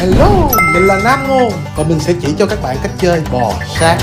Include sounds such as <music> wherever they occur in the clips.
Hello, mình là Nam Ngôn và mình sẽ chỉ cho các bạn cách chơi bò sát.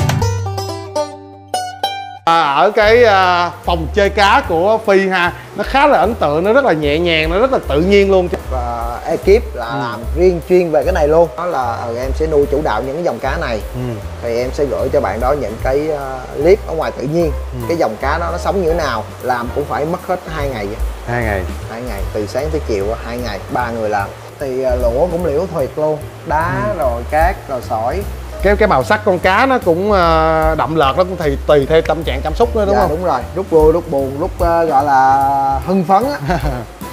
À, ở cái à, phòng chơi cá của Phi ha nó khá là ấn tượng nó rất là nhẹ nhàng nó rất là tự nhiên luôn và ekip là Ừ. làm riêng chuyên về cái này luôn đó là ờ, em sẽ nuôi chủ đạo những cái dòng cá này ừ. thì em sẽ gửi cho bạn đó những cái ờ, clip ở ngoài tự nhiên Ừ. cái dòng cá đó nó sống như thế nào làm cũng phải mất hết hai ngày hai ngày hai ngày từ sáng tới chiều á, hai ngày ba người làm thì ờ, lũa cũng liễu thiệt luôn. Đá Ừ. rồi cát rồi sỏi. Cái cái màu sắc con cá nó cũng à, đậm lợt nó cũng thì tùy theo tâm trạng cảm xúc nữa đúng dạ, không? đúng rồi. Lúc vui lúc buồn lúc ờ, gọi là hưng phấn á.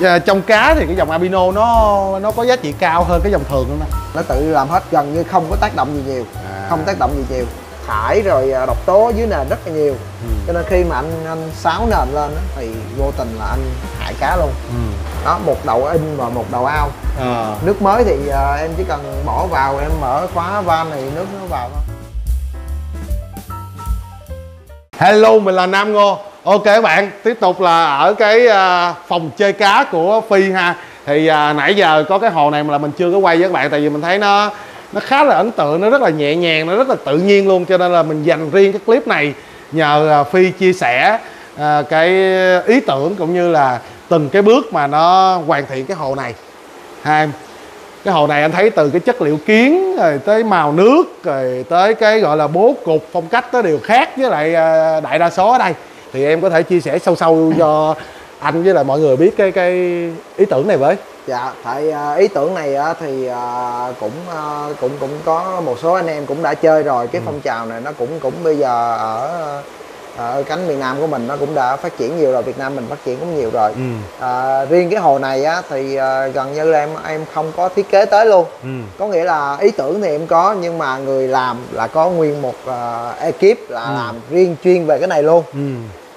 Và <laughs> trong cá thì cái dòng albino nó nó có giá trị cao hơn cái dòng thường luôn đó nó tự làm hết gần như không có tác động gì nhiều. À. không tác động gì nhiều. Thải rồi à, độc tố dưới nền rất là nhiều. Ừ. cho nên khi mà anh anh sáo nền lên á, thì vô tình là anh hại cá luôn. Ừ. đó một đầu in và một đầu ao à. nước mới thì à, em chỉ cần bỏ vào em mở khóa van thì nước nó vào thôi. Hello, mình là Nam Ngô. Ok các bạn, tiếp tục là ở cái à, phòng chơi cá của Phi ha. Thì à, nãy giờ có cái hồ này mà là mình chưa có quay với các bạn Tại vì mình thấy nó nó khá là ấn tượng, nó rất là nhẹ nhàng, nó rất là tự nhiên luôn Cho nên là mình dành riêng cái clip này nhờ à, Phi chia sẻ à, cái ý tưởng cũng như là từng cái bước mà nó hoàn thiện cái hồ này. Ha em cái hồ này anh thấy từ cái chất liệu kiến rồi tới màu nước rồi tới cái gọi là bố cục phong cách nó đều khác với lại à, đại đa số ở đây. Thì em có thể chia sẻ sâu sâu cho anh với lại mọi người biết cái cái ý tưởng này với. Dạ tại à, ý tưởng này thì à, cũng cũng cũng có một số anh em cũng đã chơi rồi. Ừ. cái phong trào này nó cũng cũng bây giờ ở ở cánh miền Nam của mình nó cũng đã phát triển nhiều rồi Việt Nam mình phát triển cũng nhiều rồi. Ừ. À, riêng cái hồ này á thì à, gần như là em em không có thiết kế tới luôn. Ừ. Có nghĩa là ý tưởng thì em có nhưng mà người làm là có nguyên một à, ekip là Ừ. làm riêng chuyên về cái này luôn. Ừ.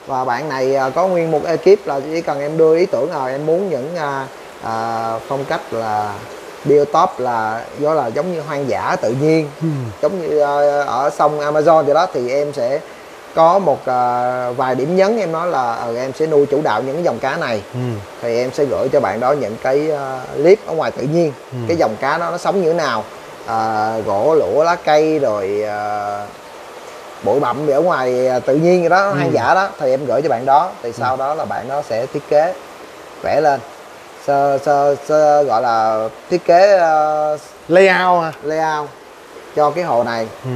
Và bạn này à, có nguyên một ekip là chỉ cần em đưa ý tưởng rồi em muốn những à, à, phong cách là biotop là do là giống như hoang dã tự nhiên. Ừ. Giống như à, ở sông Amazon vậy đó thì em sẽ có một à, vài điểm nhấn em nói là ờ, em sẽ nuôi chủ đạo những cái dòng cá này. Ừ. Thì em sẽ gửi cho bạn đó những cái à, clip ở ngoài tự nhiên. Ừ. cái dòng cá đó nó sống như thế nào à, gỗ lũa lá cây rồi à, bụi bặm ở ngoài à, tự nhiên vậy đó Ừ. hoang dã đó. Thì em gửi cho bạn đó thì sau đó là bạn đó sẽ thiết kế vẽ lên. Sơ sơ, sơ gọi là thiết kế uh, layout ha layout cho cái hồ này. Ừ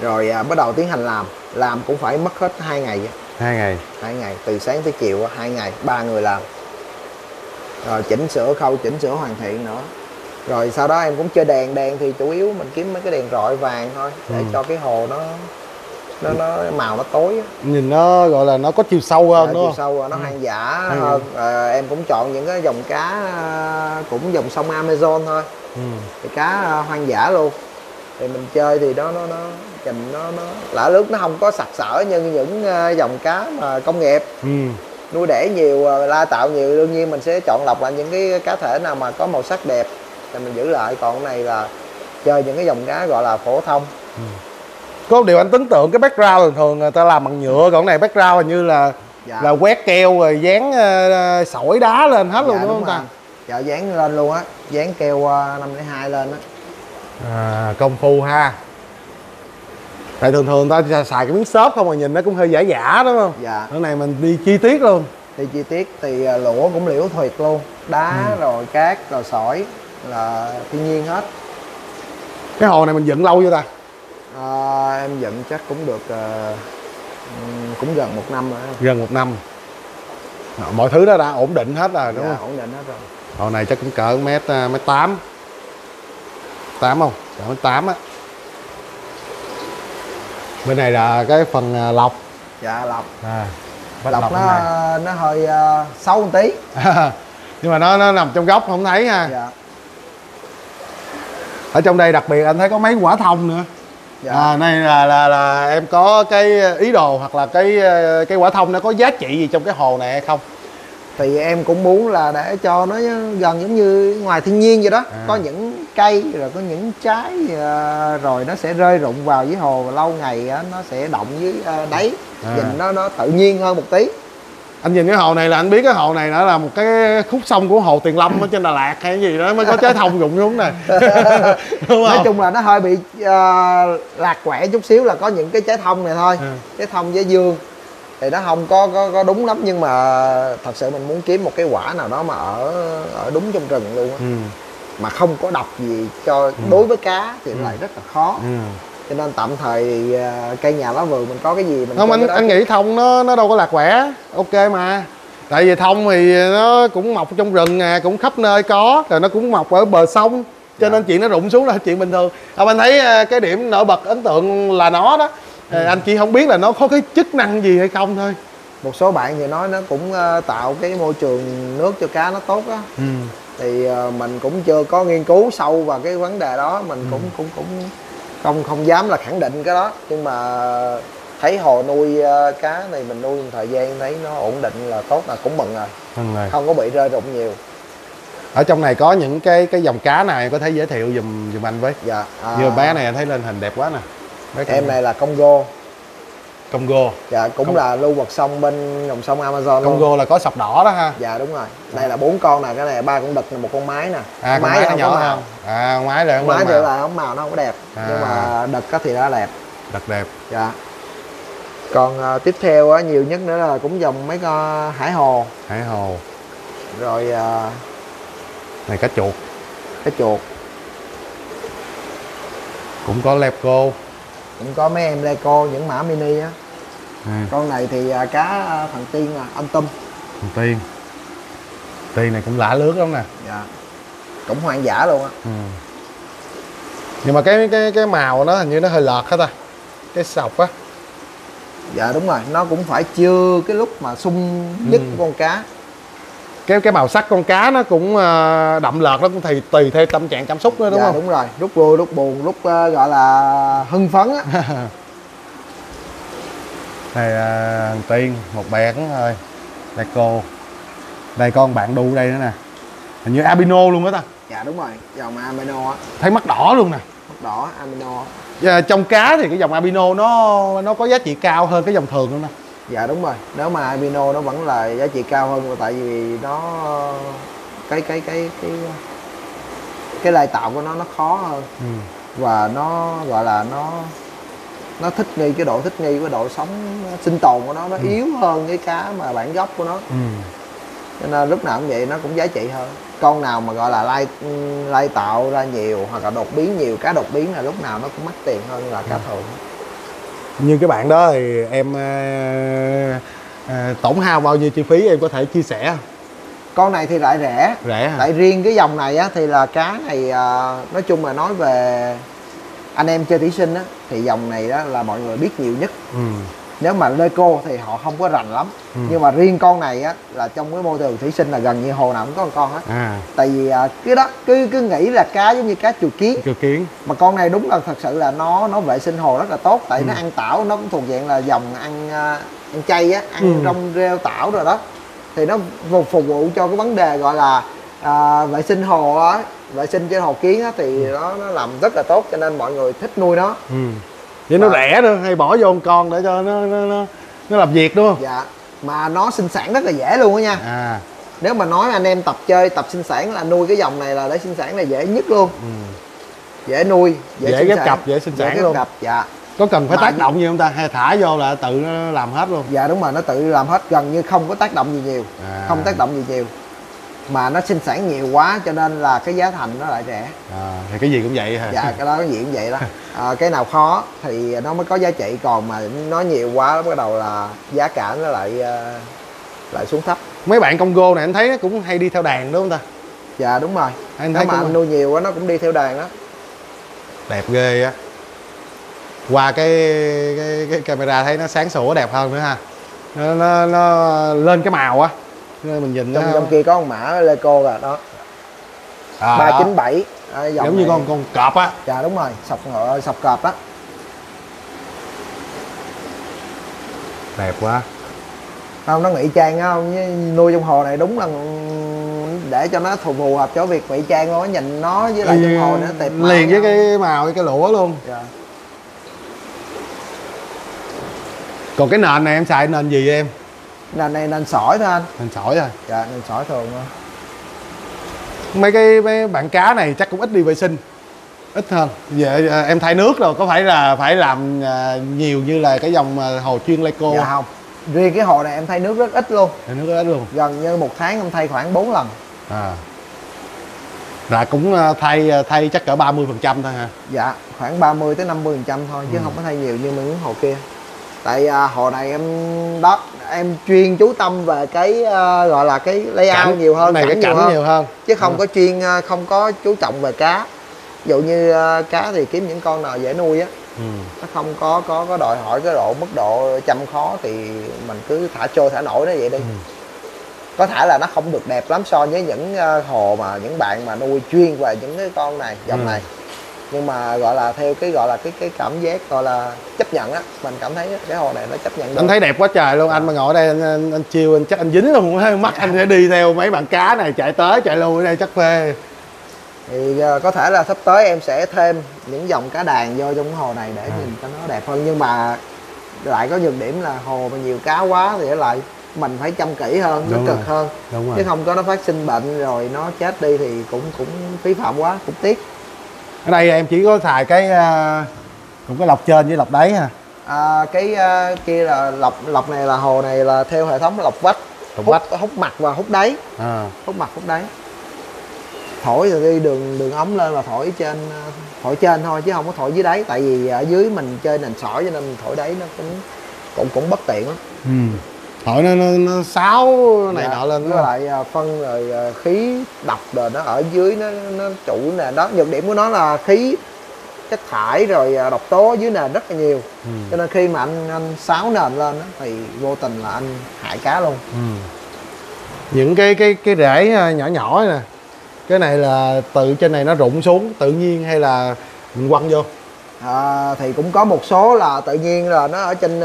rồi à, bắt đầu tiến hành làm. Làm cũng phải mất hết hai ngày hai ngày. Hai ngày từ sáng tới chiều hai ngày ba người làm. Rồi chỉnh sửa khâu chỉnh sửa hoàn thiện nữa. Rồi sau đó em cũng chơi đèn đèn thì chủ yếu mình kiếm mấy cái đèn rọi vàng thôi để Ừ. cho cái hồ nó nó nó màu nó tối á. nhìn nó gọi là nó có chiều sâu hơn đúng chiều không? sâu nó hoang dã Ừ. hơn. Ờ, em cũng chọn những cái dòng cá à, cũng dòng sông Amazon thôi. Ừ. Thì cá à, hoang dã luôn thì mình chơi thì đó nó nó nhìn nó nó. Lạ nước nó không có sặc sỡ như những à, dòng cá mà công nghiệp. Ừ. Nuôi đẻ nhiều à, la tạo nhiều đương nhiên mình sẽ chọn lọc lại những cái cá thể nào mà có màu sắc đẹp. Thì mình giữ lại còn cái này là chơi những cái dòng cá gọi là phổ thông. Có một điều anh ấn tượng cái background thường thường người ta làm bằng nhựa còn cái này background hình như là Dạ. là quét keo rồi dán ờ, sỏi đá lên hết luôn Dạ, đúng không ta? dạ dán lên luôn á. Dán keo à, 502 lên á à, công phu ha. Tại thường thường ta xài cái miếng xốp không mà nhìn nó cũng hơi giả giả đúng không? Dạ. Cái này mình đi chi tiết luôn. Thì chi tiết thì à, lũa cũng liễu thiệt luôn. Đá Ừ. rồi cát rồi sỏi là thiên nhiên hết. Cái hồ này mình dựng lâu chưa ta? À, em dựng chắc cũng được ừm, cũng gần một năm rồi. Gần một năm. Mọi thứ đó đã ổn định hết rồi đúng dạ, không? ổn định hết rồi. Hồ này chắc cũng cỡ mét mét tám tám không? Cỡ mét tám á. Bên này là cái phần ờ, lọc. Dạ lọc. À, lọc bên nó nó hơi à, sâu một tí. <laughs> Nhưng mà nó nó nằm trong góc không thấy ha. Dạ. Ở trong đây đặc biệt anh thấy có mấy quả thông nữa. Dạ. À này là, là là em có cái ý đồ hoặc là cái ờ, cái quả thông nó có giá trị gì trong cái hồ này hay không thì em cũng muốn là để cho nó gần giống như ngoài thiên nhiên vậy đó. À. có những cây rồi có những trái à, rồi nó sẽ rơi rụng vào dưới hồ và lâu ngày á, nó sẽ động dưới à, đáy. À. nhìn nó nó tự nhiên hơn một tí. Anh nhìn cái hồ này là anh biết cái hồ này nó là một cái khúc sông của hồ Tuyền Lâm ở trên Đà Lạt hay cái gì đó mới có trái thông rụng xuống này đúng <laughs> nói chung là nó hơi bị ờ, lạc quẻ chút xíu là có những cái trái thông này thôi. Ừ. trái thông với dương thì nó không có có có đúng lắm nhưng mà thật sự mình muốn kiếm một cái quả nào đó mà ở ở đúng trong rừng luôn á. Ừ. mà không có độc gì cho đối với cá thì lại rất là khó. Ừ. cho nên tạm thời à, cây nhà lá vườn mình có cái gì mình không anh anh nghĩ thông nó nó đâu có lạc quẻ. Ok mà. Tại vì thông thì nó cũng mọc trong rừng nè cũng khắp nơi có rồi nó cũng mọc ở bờ sông. Cho Dạ. nên chuyện nó rụng xuống là chuyện bình thường. À, anh thấy à, cái điểm nổi bật ấn tượng là nó đó Ừ. Anh chỉ không biết là nó có cái chức năng gì hay không thôi một số bạn thì nói nó cũng à, tạo cái môi trường nước cho cá nó tốt á ừ. thì à, mình cũng chưa có nghiên cứu sâu vào cái vấn đề đó Ừ. mình cũng cũng cũng không không dám là khẳng định cái đó nhưng mà thấy hồ nuôi cá này mình nuôi một thời gian thấy nó ổn định là tốt là cũng mừng rồi rồi. không có bị rơi rụng nhiều ở trong này có những cái cái dòng cá này có thể giới thiệu dùm dùm anh với dạ à, như bé này anh thấy lên hình đẹp quá nè bé em này? là Congo. Congo. Dạ cũng Con- là lưu vật sông bên dòng sông Amazon luôn. Congo là có sọc đỏ đó ha. Dạ đúng rồi. Đây là bốn con nè cái này ba con đực là một con mái nè. À con mái mái nó không nhỏ hơn. À mái là không mái thì là không màu nó không có đẹp. À. nhưng mà đực á thì nó đẹp. Đặc đẹp. Dạ. Còn à, tiếp theo á nhiều nhất nữa là cũng dòng mấy con hải hồ. Hải hồ. Rồi à, này cá chuột. cái chuột. Cũng có lepo cũng có mấy em leco những mã mini á. À, con này thì à, cá à, thằng tiên à anh tâm. Thằng tiên. Tiên này cũng lạ lướt lắm nè. Dạ. Cũng hoang dã luôn á. Ừ. nhưng mà cái cái cái màu nó hình như nó hơi lợt hết ta? Cái sọc á. Dạ đúng rồi nó cũng phải chưa cái lúc mà sung nhất Ừ. con cá cái cái màu sắc con cá nó cũng ờ, đậm lợt nó cũng thì tùy theo tâm trạng cảm xúc nữa đúng dạ không? đúng rồi. Lúc vui lúc buồn lúc à, gọi là hưng phấn á. <laughs> Này thằng tiên một bẹt thôi đây cô. Đây con bạn đu đây nữa nè. Hình như albino luôn đó ta. Dạ đúng rồi. Dòng amino á. Thấy mắt đỏ luôn nè. Mắt đỏ amino Và trong cá thì cái dòng albino nó nó có giá trị cao hơn cái dòng thường luôn nè dạ đúng rồi. Nếu mà albino nó vẫn là giá trị cao hơn tại vì nó cái cái cái cái cái lai tạo của nó nó khó hơn. Ừ. và nó gọi là nó nó thích nghi cái độ thích nghi cái độ sống sinh tồn của nó nó yếu hơn cái cá mà bản gốc của nó. Ừ. cho nên lúc nào cũng vậy nó cũng giá trị hơn. Con nào mà gọi là lai lai tạo ra nhiều hoặc là đột biến nhiều cá đột biến là lúc nào nó cũng mắc tiền hơn là cá thường như cái bạn đó thì em ờ, ờ, tổn hao bao nhiêu chi phí em có thể chia sẻ? Con này thì lại rẻ. Rẻ hả? Tại riêng cái dòng này á thì là cá này à, nói chung là nói về anh em chơi thủy sinh á thì dòng này đó là mọi người biết nhiều nhất. Ừ. nếu mà Leco thì họ không có rành lắm. Ừ. nhưng mà riêng con này á là trong cái môi trường thủy sinh là gần như hồ nào cũng có một con hết. À. Tại vì à, cái đó cứ cứ nghĩ là cá giống như cá chùa kiến. Kiều kiến. Mà con này đúng là thật sự là nó nó vệ sinh hồ rất là tốt. Tại Ừ. nó ăn tảo nó cũng thuộc dạng là dòng ăn à, ăn chay á ăn Ừ. rong rêu tảo rồi đó. Thì nó phục, phục vụ cho cái vấn đề gọi là à, vệ sinh hồ á vệ sinh trên hồ kiến á thì nó nó làm rất là tốt cho nên mọi người thích nuôi nó. Ừ. vậy nó rẻ nữa hay bỏ vô một con để cho nó nó nó, nó làm việc đúng không dạ mà nó sinh sản rất là dễ luôn á nha à nếu mà nói anh em tập chơi tập sinh sản là nuôi cái dòng này là để sinh sản là dễ nhất luôn ừ. dễ nuôi dễ, Dễ ghép sản. cặp, dễ sinh sản ghép luôn. cặp, dạ có cần phải Mà- tác động gì không ta hay thả vô là tự nó làm hết luôn dạ đúng rồi nó tự làm hết gần như không có tác động gì nhiều À. không tác động gì nhiều mà nó sinh sản nhiều quá cho nên là cái giá thành nó lại rẻ. À, thì cái gì cũng vậy hả? Dạ cái đó nó diện vậy đó. <laughs> À, cái nào khó thì nó mới có giá trị còn mà nó nhiều quá bắt đầu là giá cả nó lại ờ, lại xuống thấp. Mấy bạn Congo này anh thấy nó cũng hay đi theo đàn đúng không ta? Dạ đúng rồi. Anh nếu thấy mà cũng- anh nuôi nhiều quá nó cũng đi theo đàn đó. Đẹp ghê á. Qua cái, cái cái camera thấy nó sáng sủa đẹp hơn nữa ha. Nó, nó, nó lên cái màu á mình nhìn nó trong trong kia có con mã Leco rồi đó. À, ba chín bảy. Giống như con con cọp á. Dạ đúng rồi sọc ngựa sọc cọp đó đẹp quá. Không nó ngụy trang á không? Nuôi trong hồ này đúng là để cho nó phù hợp cho việc ngụy trang luôn á nhìn nó với lại trong hồ nữa tệp màu liền với cái màu với cái lũa luôn. Dạ. còn cái nền này em xài nền gì em nền này nền sỏi thôi anh. Mình sỏi rồi dạ nền sỏi thường thôi. Mấy cái mấy bạn cá này chắc cũng ít đi vệ sinh. Ít hơn. Về à, em thay nước rồi. Có phải là phải làm à, nhiều như là cái dòng à, hồ chuyên Leico dạ không? riêng cái hồ này em thay nước rất ít luôn. Thay nước ít luôn. Gần như một tháng em thay khoảng 4 lần. À. Là cũng à, thay à, thay chắc cỡ 30 phần trăm thôi hả? Dạ khoảng 30 tới 50 phần trăm thôi chứ Ừ. không có thay nhiều như mấy hồ kia. Tại à, hồ này em đó em chuyên chú tâm về cái à, gọi là cái layout nhiều hơn này cái cảnh hơn. nhiều hơn chứ không có chuyên à, không có chú trọng về cá ví dụ như à, cá thì kiếm những con nào dễ nuôi á ừ. nó không có có có đòi hỏi cái độ mức độ chăm khó thì mình cứ thả trôi thả nổi nó vậy đi Ừ. có thể là nó không được đẹp lắm so với những ờ, hồ mà những bạn mà nuôi chuyên về những cái con này dòng Ừ. này nhưng mà gọi là theo cái gọi là cái cái cảm giác gọi là chấp nhận á mình cảm thấy cái hồ này nó chấp nhận anh được. thấy đẹp quá trời luôn. Anh mà ngồi đây anh, anh, anh chiêu anh chắc anh dính luôn. Á. mắt anh sẽ đi theo mấy bạn cá này chạy tới chạy lui ở đây chắc phê. Thì ờ, có thể là sắp tới em sẽ thêm những dòng cá đàn vô trong cái hồ này để À. nhìn cho nó đẹp hơn. Nhưng mà lại có nhược điểm là hồ mà nhiều cá quá thì lại mình phải chăm kỹ hơn nó cực rồi. hơn. Đúng chứ không có nó phát sinh bệnh rồi nó chết đi thì cũng cũng phí phạm quá cũng tiếc ở đây em chỉ có xài cái à, cũng có lọc trên với lọc đáy ha à, cái ờ, kia là lọc lọc này là hồ này là theo hệ thống lọc vách hút, vách. hút mặt và hút đáy à. hút mặt hút đáy thổi rồi đi đường đường ống lên là thổi trên ờ, thổi trên thôi chứ không có thổi dưới đáy tại vì ở dưới mình chơi nền sỏi cho nên mình thổi đáy nó cũng cũng cũng bất tiện lắm ừ. Hỏi nó nó, nó sáo này Dạ, nọ lên với không? lại à, phân rồi à, khí độc rồi nó ở dưới nó nó trụ nè đó nhược điểm của nó là khí chất thải rồi à, độc tố dưới nền rất là nhiều ừ. cho nên khi mà anh anh sáo nền lên á, thì vô tình là anh hại cá luôn Ừ. những cái cái cái rễ nhỏ nhỏ nè cái này là từ trên này nó rụng xuống tự nhiên hay là mình quăng vô à, thì cũng có một số là tự nhiên là nó ở trên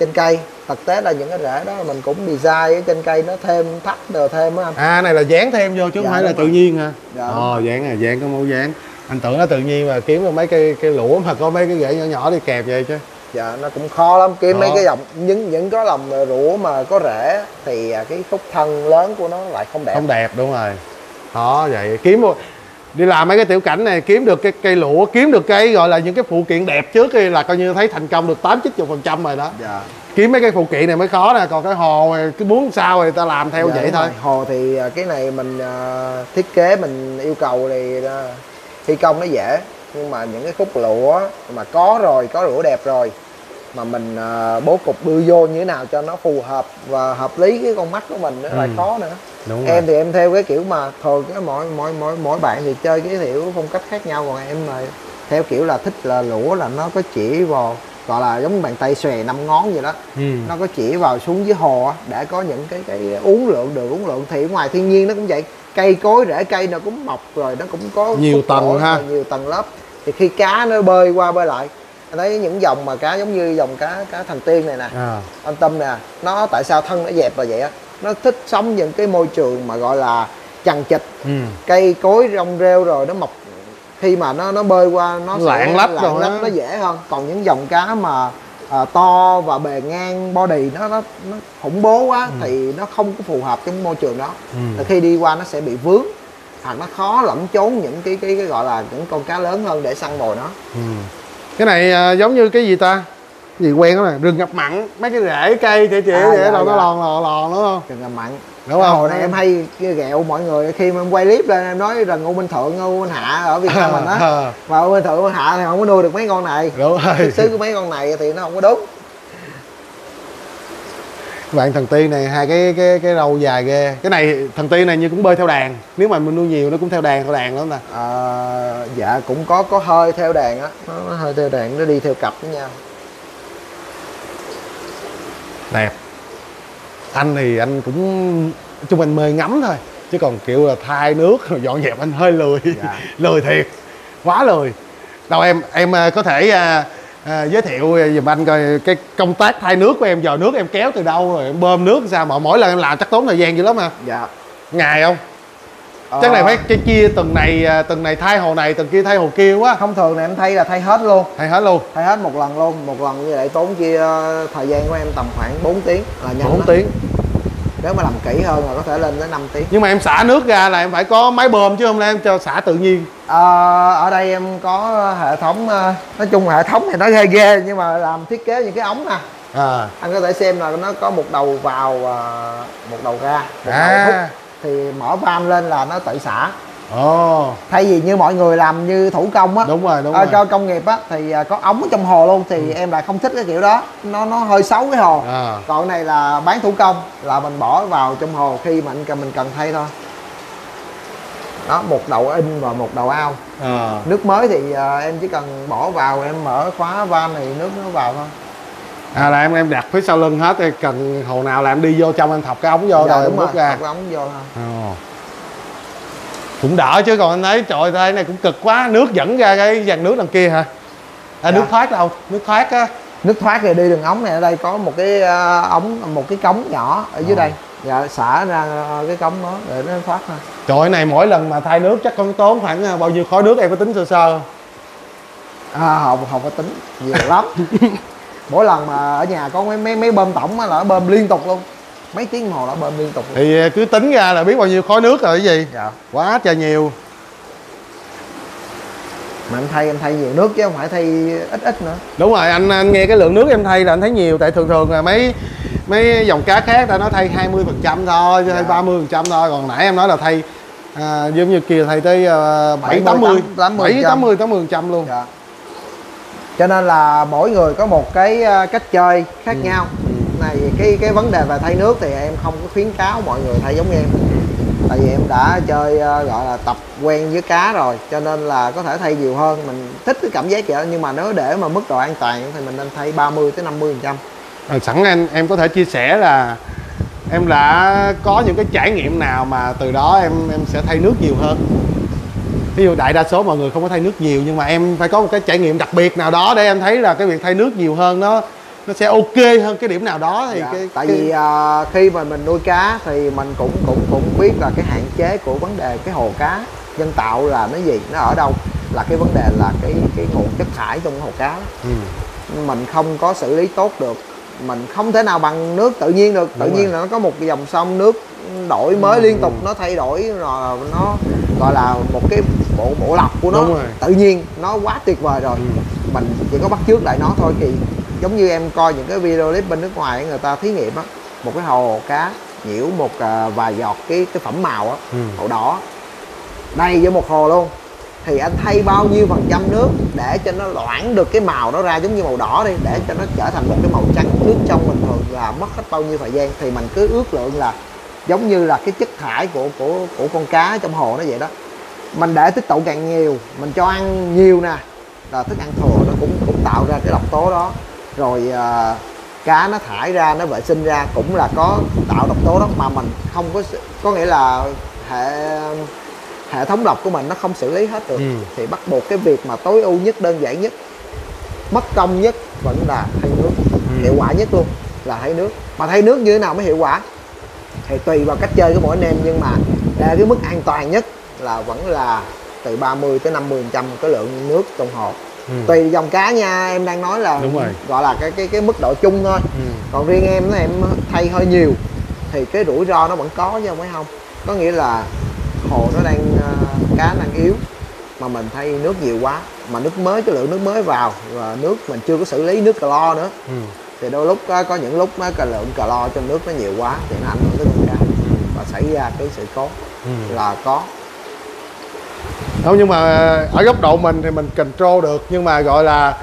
trên cây thực tế là những cái rễ đó mình cũng design ở trên cây nó thêm thắt rồi thêm á anh. À này là dán thêm vô chứ không Dạ, phải là đúng tự rồi. nhiên hả? Dạ, ờ dán à dán có mẫu dán. Anh tưởng nó tự nhiên mà kiếm được mấy cây cây lũa mà có mấy cái rễ nhỏ nhỏ đi kẹp vậy chứ. Dạ nó cũng khó lắm. Kiếm mấy Khó. cái dòng những những có lòng rũa mà có rễ thì à, cái khúc thân lớn của nó lại không đẹp. Không đẹp đúng rồi. Đó vậy. Kiếm một đi làm mấy cái tiểu cảnh này kiếm được cái cây lũa kiếm được cái gọi là những cái phụ kiện đẹp trước thì là coi như thấy thành công được tám chín phần trăm rồi đó. Dạ kiếm mấy cái phụ kiện này mới khó nè còn cái hồ này cứ muốn sao thì ta làm theo Dạ, vậy thôi rồi. hồ thì à, cái này mình à, thiết kế mình yêu cầu thì à, thi công nó dễ nhưng mà những cái khúc lũa mà có rồi có lũa đẹp rồi mà mình à, bố cục đưa vô như thế nào cho nó phù hợp và hợp lý cái con mắt của mình nó lại Ừ. khó nữa đúng em thì em theo cái kiểu mà thường cái mỗi mỗi mỗi mỗi bạn thì chơi cái kiểu phong cách khác nhau còn em là theo kiểu là thích là lũa là nó có chỉ vào gọi là giống bàn tay xòe năm ngón vậy đó ừ. nó có chỉ vào xuống dưới hồ á, để có những cái cái uống lượng được uống lượng thì ngoài thiên nhiên nó cũng vậy cây cối rễ cây nó cũng mọc rồi nó cũng có Nhiều tầng ha. nhiều tầng lớp thì khi cá nó bơi qua bơi lại anh thấy những dòng mà cá giống như dòng cá cá thành tiên này nè à. anh tâm nè nó tại sao thân nó dẹp là vậy á nó thích sống những cái môi trường mà gọi là chằng chịt ừ. cây cối rong rêu rồi nó mọc khi mà nó nó bơi qua nó Lạng lách lạng lách nó dễ hơn. Còn những dòng cá mà à, to và bề ngang body nó nó, nó khủng bố quá thì nó không có phù hợp trong môi trường đó. Ừ. Khi đi qua nó sẽ bị vướng hoặc nó khó lẫn trốn những cái cái, cái gọi là những con cá lớn hơn để săn mồi nó. Ừ. cái này à, giống như cái gì ta? Gì quen lắm nè rừng ngập mặn. Mấy cái rễ cây chị chị À, để dạ, đâu nó dạ. lòn lòn lòn đúng không? Rừng ngập mặn Đúng không? hồi này em hay ghẹo mọi người khi mà em quay clip lên em nói rừng U Minh Thượng U Minh Hạ ở Việt Nam mình á. À, <laughs> mà U Minh Thượng U Minh Hạ thì không có nuôi được mấy con này. Đúng rồi. Xứ của mấy con này thì nó không có đúng. Bạn thần tiên này hai cái cái cái râu dài ghê. Cái này thần tiên này như cũng bơi theo đàn. Nếu mà mình nuôi nhiều nó cũng theo đàn theo đàn lắm nè. À, dạ cũng có có hơi theo đàn á. Nó, nó hơi theo đàn nó đi theo cặp với nhau. Đẹp anh thì anh cũng chung anh mê ngắm thôi chứ còn kiểu là thay nước rồi dọn dẹp anh hơi lười. Dạ. <laughs> lười thiệt quá lười. Đâu em em à, có thể à, à, giới thiệu giùm anh coi cái công tác thay nước của em giờ nước em kéo từ đâu rồi em bơm nước sao mà mỗi lần em làm chắc tốn thời gian dữ lắm à. Dạ. Ngày không chắc này phải cái chia tuần này à, tuần này thay hồ này tuần kia thay hồ kia quá. Thông thường này em thay là thay hết luôn. Thay hết luôn. Thay hết một lần luôn một lần như vậy tốn chia thời gian của em tầm khoảng 4 tiếng là nhanh 4 lắm. tiếng. Nếu mà làm kỹ hơn là có thể lên tới 5 tiếng. Nhưng mà em xả nước ra là em phải có máy bơm chứ không lẽ em cho xả tự nhiên? Ờ, ở đây em có hệ thống ờ, nói chung hệ thống thì nó ghê ghê nhưng mà làm thiết kế những cái ống nè. À. Anh có thể xem là nó có một đầu vào ờ, một đầu ra một đầu À. hút thì mở van lên là nó tự xả. Ồ. Thay vì như mọi người làm như thủ công á đúng rồi đúng ờ, rồi. cho công nghiệp á thì ờ, có ống ở trong hồ luôn thì em lại không thích cái kiểu đó. Nó nó hơi xấu cái hồ. À. Còn cái này là bán thủ công là mình bỏ vào trong hồ khi mà anh cần mình cần thay thôi. Đó một đầu in và một đầu ao à. Nước mới thì ờ, em chỉ cần bỏ vào em mở khóa van thì nước nó vào thôi à là em em đặt phía sau lưng hết thì cần hồ nào là em đi vô trong em thọc cái ống vô dạ rồi đúng rồi ra. thọc cái ống vô thôi. Ồ. cũng đỡ chứ còn anh thấy trời ơi này cũng cực quá nước dẫn ra cái dàn nước đằng kia hả? À, Dạ. nước thoát đâu nước thoát á. Nước thoát thì đi đường ống này ở đây có một cái ờ, ống một cái cống nhỏ ở dưới Ờ. đây. Dạ xả ra cái cống đó để nó thoát thôi. Trời này mỗi lần mà thay nước chắc con tốn khoảng à, bao nhiêu khối nước em có tính sơ sơ à, không không có tính nhiều lắm <laughs> mỗi lần mà ở nhà có mấy mấy mấy bơm tổng á là bơm liên tục luôn. Mấy tiếng hồ đã bơm liên tục luôn. thì à, cứ tính ra là biết bao nhiêu khối nước rồi cái gì? Dạ. Quá trời nhiều. Mà em thay em thay nhiều nước chứ không phải thay ít ít nữa. Đúng rồi anh anh nghe cái lượng nước em thay là anh thấy nhiều. Tại thường thường là mấy mấy dòng cá khác ta nói thay 20 phần trăm thôi Dạ. thay 30 phần trăm thôi. Còn nãy em nói là thay à, giống như kia thay tới uh, 7 70, 80 80, 7 80 80 phần trăm luôn. Dạ cho nên là mỗi người có một cái ờ, cách chơi khác Ừ. nhau. Này cái cái vấn đề về thay nước thì em không có khuyến cáo mọi người thay giống em. Tại vì em đã chơi ờ, gọi là tập quen với cá rồi cho nên là có thể thay nhiều hơn. Mình thích cái cảm giác vậy nhưng mà nếu để mà mức độ an toàn thì mình nên thay 30 tới 50 phần trăm. À, sẵn em em có thể chia sẻ là em đã có những cái trải nghiệm nào mà từ đó em em sẽ thay nước nhiều hơn ví dụ đại đa số mọi người không có thay nước nhiều nhưng mà em phải có một cái trải nghiệm đặc biệt nào đó để em thấy là cái việc thay nước nhiều hơn nó nó sẽ ok hơn cái điểm nào đó thì Dạ, cái tại cái- vì à, khi mà mình nuôi cá thì mình cũng cũng cũng biết là cái hạn chế của vấn đề cái hồ cá nhân tạo là nó gì nó ở đâu là cái vấn đề là cái cái nguồn chất thải trong cái hồ cá ừ. mình không có xử lý tốt được mình không thể nào bằng nước tự nhiên được tự Đúng nhiên rồi. là nó có một cái dòng sông nước đổi mới liên tục nó thay đổi rồi nó gọi là một cái bộ bộ lọc của nó. Tự nhiên nó quá tuyệt vời rồi. Ừ. mình chỉ có bắt chước lại nó thôi thì giống như em coi những cái video clip bên nước ngoài người ta thí nghiệm á một cái hồ cá nhiễu một à, vài giọt cái cái phẩm màu á Ừ. màu đỏ đầy với một hồ luôn. Thì anh thay bao nhiêu phần trăm nước để cho nó loãng được cái màu đó ra giống như màu đỏ đi để cho nó trở thành một cái màu trắng nước trong bình thường là mất hết bao nhiêu thời gian. Thì mình cứ ước lượng là giống như là cái chất thải của của của con cá trong hồ nó vậy đó mình để tích tụ càng nhiều mình cho ăn nhiều nè. Là thức ăn thừa nó cũng cũng tạo ra cái độc tố đó. Rồi à, cá nó thải ra nó vệ sinh ra cũng là có tạo độc tố đó. Mà mình không có có nghĩa là hệ hệ thống lọc của mình nó không xử lý hết được. Ừ. thì bắt buộc cái việc mà tối ưu nhất đơn giản nhất mất công nhất vẫn là thay nước. Hiệu quả nhất luôn là thay nước. Mà thay nước như thế nào mới hiệu quả? Thì tùy vào cách chơi của mỗi anh em nhưng mà để cái mức an toàn nhất là vẫn là từ 30 tới 50 trăm cái lượng nước trong hồ Ừ. tùy dòng cá nha em đang nói là Đúng rồi. gọi là cái cái cái mức độ chung thôi Ừ. còn riêng em em thay hơi nhiều thì cái rủi ro nó vẫn có chứ không phải không có nghĩa là hồ nó đang ờ, cá đang yếu mà mình thay nước nhiều quá mà nước mới cái lượng nước mới vào và nước mình chưa có xử lý nước clo nữa Ừ. thì đôi lúc có những lúc cái lượng clo trong nước nó nhiều quá thì nó ảnh hưởng tới con cá và xảy ra cái sự cố Ừ. là có không nhưng mà ở góc độ mình thì mình control được nhưng mà gọi là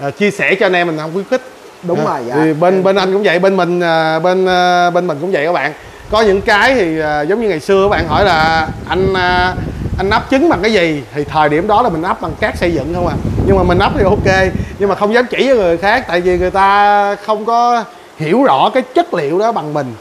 à, chia sẻ cho anh em mình không khuyến khích. Đúng À, rồi, dạ. thì bên Em- bên anh cũng vậy bên mình à, bên à, bên mình cũng vậy các bạn. Có những cái thì à, giống như ngày xưa các bạn hỏi là anh à, anh nắp trứng bằng cái gì? Thì thời điểm đó là mình nắp bằng cát xây dựng không à. Nhưng mà mình nắp thì ok nhưng mà không dám chỉ cho người khác tại vì người ta không có hiểu rõ cái chất liệu đó bằng mình.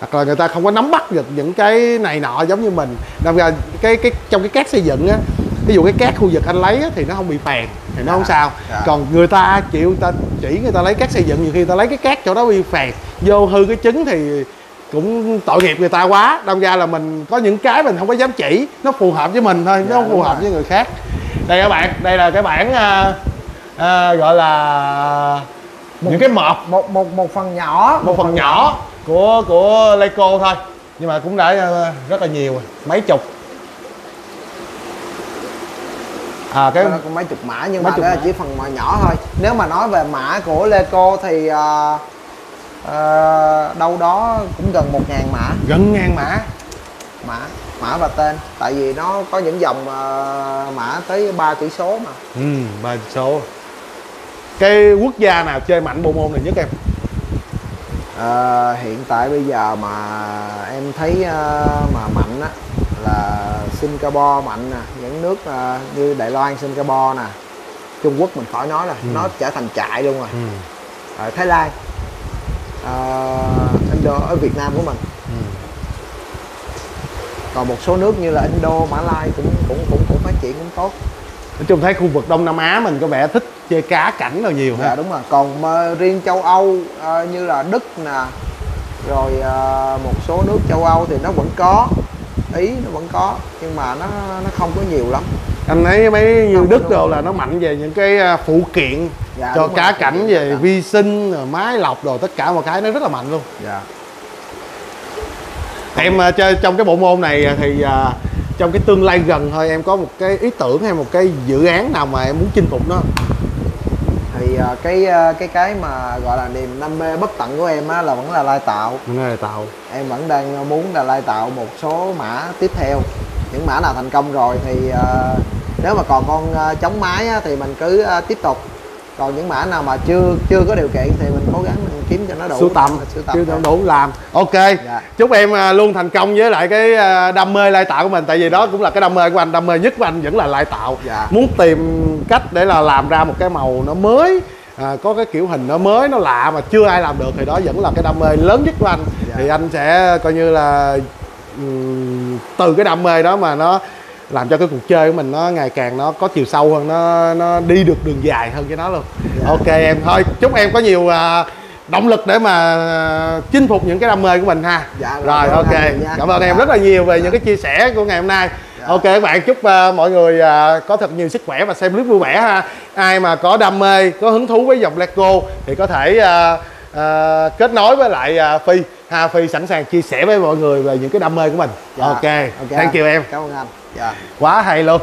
Hoặc là người ta không có nắm bắt được những cái này nọ giống như mình. Đâm ra cái cái trong cái cát xây dựng á ví dụ cái cát khu vực anh lấy á, thì nó không bị phèn thì nó không Dạ, sao. dạ. còn người ta chịu người ta chỉ người ta lấy cát xây dựng nhiều khi người ta lấy cái cát chỗ đó bị phèn. Vô hư cái trứng thì cũng tội nghiệp người ta quá. Đâm ra là mình có những cái mình không có dám chỉ nó phù hợp với mình thôi Dạ, nó không phù hợp rồi. với người khác. Đây các bạn đây là cái bản à, à, gọi là những cái mọp. một một một phần nhỏ. Một phần nhỏ của của Leico thôi. Nhưng mà cũng đã rất là nhiều mấy chục à cái nó cũng mấy chục mã nhưng Mấy mà chục đó mã. chỉ phần mà nhỏ thôi. Nếu mà nói về mã của Leco thì à, à, đâu đó cũng gần một ngàn mã. Gần ngàn mã. Mã mã và tên. Tại vì nó có những dòng à, mã tới 3 tỷ số mà. Ừ ba số. Cái quốc gia nào chơi mạnh bộ môn này nhất em? À, hiện tại bây giờ mà em thấy à, mà mạnh á là Singapore mạnh nè những nước à, như Đài Loan Singapore nè Trung Quốc mình khỏi nói là Ừ. nó trở thành trại luôn rồi ừ. ở Thái Lan à, Indo ở Việt Nam của mình Ừ. còn một số nước như là Indo Mã Lai cũng cũng cũng cũng phát triển cũng tốt nói chung thấy khu vực đông nam á mình có vẻ thích chơi cá cảnh là nhiều dạ ha đúng rồi còn mà riêng châu Âu à, như là Đức nè rồi à, một số nước châu Âu thì nó vẫn có ý nó vẫn có nhưng mà nó nó không có nhiều lắm anh thấy mấy như Không, đức đồ rồi. là nó mạnh về những cái à, phụ kiện Dạ, cho rồi, cá phụ cảnh về cá. vi sinh rồi máy lọc đồ tất cả mọi cái nó rất là mạnh luôn dạ em à, chơi trong cái bộ môn này à, thì trong cái tương lai gần thôi em có một cái ý tưởng hay một cái dự án nào mà em muốn chinh phục nó cái à, cái cái mà gọi là niềm đam mê bất tận của em á là vẫn là lai tạo. Nó là tạo. Em vẫn đang muốn là lai tạo một số mã tiếp theo. Những mã nào thành công rồi thì ờ, nếu mà còn con ờ, chống máy á, thì mình cứ ờ, tiếp tục còn những mã nào mà chưa chưa có điều kiện thì mình cố gắng mình kiếm cho nó đủ sưu tầm sưu tầm thôi. đủ làm ok Dạ. chúc em à, luôn thành công với lại cái à, đam mê lai tạo của mình tại vì đó cũng là cái đam mê của anh đam mê nhất của anh vẫn là lai tạo Dạ. muốn tìm cách để là làm ra một cái màu nó mới à, có cái kiểu hình nó mới nó lạ mà chưa ai làm được thì đó vẫn là cái đam mê lớn nhất của anh Dạ. thì anh sẽ coi như là từ cái đam mê đó mà nó làm cho cái cuộc chơi của mình nó ngày càng nó có chiều sâu hơn nó nó đi được đường dài hơn cho nó luôn. Dạ. ok em thôi chúc em có nhiều à, động lực để mà chinh phục những cái đam mê của mình ha. Dạ, rồi, rồi cảm ơn ok. cảm ơn em Dạ. rất là nhiều về những cái chia sẻ của ngày hôm nay. Dạ. ok các bạn chúc à, mọi người à, có thật nhiều sức khỏe và xem clip vui vẻ ha. Ai mà có đam mê có hứng thú với dòng Lego thì có thể à, kết nối với lại à, Phi. Ha Phi sẵn sàng chia sẻ với mọi người về những cái đam mê của mình. Dạ. ok thank you em. Cảm ơn anh dạ. Quá hay luôn.